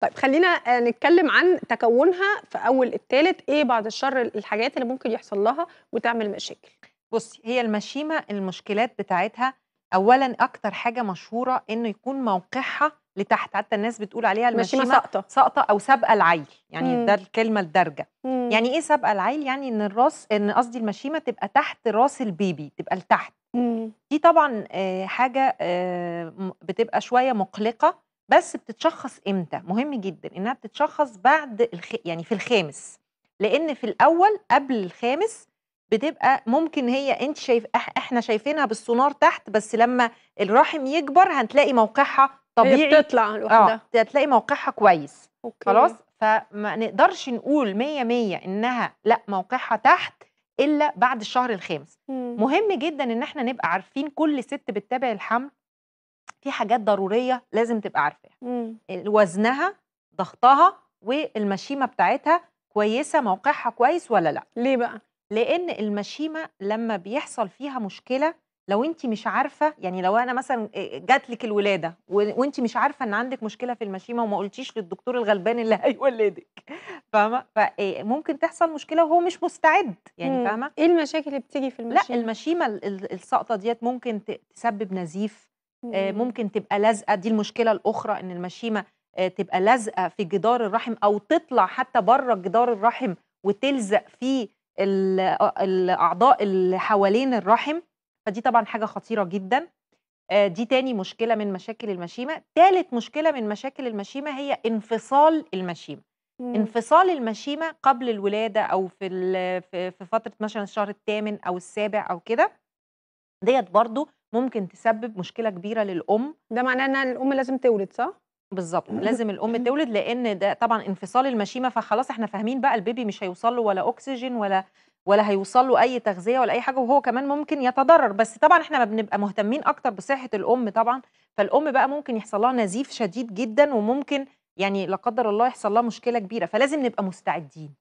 طيب خلّينا آآ نتكلّم عن تكوّنها في أول التالت، إيه بعد الشر الحاجات اللي ممكن يحصل لها وتعمل مشاكل؟ بُصّي، هي المشيمة المشكلات بتاعتها أولًا أكتر حاجة مشهورة إنه يكون موقعها لتحت، حتى الناس بتقول عليها مشيمة المشيمة ساقطة. ساقطة أو سابقة العيل، يعني إمم. ده الكلمة الدارجة. إمم. يعني إيه سابقة العيل؟ يعني إن الراس إن قصدي المشيمة تبقى تحت راس البيبي، تبقى لتحت. دي طبعًا آآ حاجة آآ م بتبقى شوية مُقلقة، بس بتتشخّص إمتى؟ مهم جدًا إنها بتتشخّص بعد الخ يعني في الخامس، لإن في الأول قبل الخامس بتبقى ممكن هي أنتِ شايف إح إحنا شايفينها بالسونار تحت، بس لمّا الرحم يكبر هتلاقي موقعها هي طبيعي بتطلع لوحدها. آه، هتلاقي موقعها كويس، أوكي. خلاص؟ فما نقدرش نقول 100، 100 إنها لأ موقعها تحت إلا بعد الشهر الخامس. مهم جدًا إن إحنا نبقى عارفين كل ست بتتابع الحمل في حاجات ضرورية لازم تبقى عارفاها،. آآ وزنها، ضغطها، والمشيمة بتاعتها كويسة، موقعها كويس والّا لأ. ليه بقى؟ لإن المشيمة لمّا بيحصل فيها مشكلة لو أنتِ مش عارفة يعني لو أنا مثلًا آآ جات لِك الولادة و وأنتِ مش عارفة إن عندِك مشكلة في المشيمة وما قُلتيش للدكتور الغلبان اللي هيولدِك فاهمة؟ ف آآ ممكن تحصل مشكلة وهو مش مستعد، يعني إمم. فاهمة؟ إيه المشاكل اللي بتيجي في لأ المشيمة؟ المشيمة ال ال الساقطة ديّة ممكن تسبب نزيف،. ممكن تبقى لازقة، دي المشكلة الأخرى إن المشيمة آآ تبقى لازقة في جدار الرحم أو تطلع حتى برّه جدار الرحم وتلزق في ال أ الأعضاء اللي حوالين الرحم، فدي طبعًا حاجة خطيرة جدًا. آآ دي تاني مشكلة من مشاكل المشيمة. تالت مشكلة من مشاكل المشيمة هي انفصال المشيمة. إمم. انفصال المشيمة قبل الولادة أو في في فترة مثلًا الشهر التامن أو السابع أو كده، ديّة برضه ممكن تسبب مشكلة كبيرة للأم. ده معناه إن الأم لازم تولد صح؟ بالضبط، لازم الأم تولد لإن ده طبعًا انفصال المشيمة فخلاص إحنا فاهمين بقى البيبي مش هيوصل له ولا أكسجين ولا ولا هيوصل له أي تغذية ولا أي حاجة وهو كمان ممكن يتضرر، بس طبعًا إحنا ما بنبقى مهتمين أكتر بصحة الأم طبعًا، فالأم بقى ممكن يحصل لها نزيف شديد جدًا وممكن يعني لا قدّر الله يحصل لها مشكلة كبيرة، فلازم نبقى مستعدين.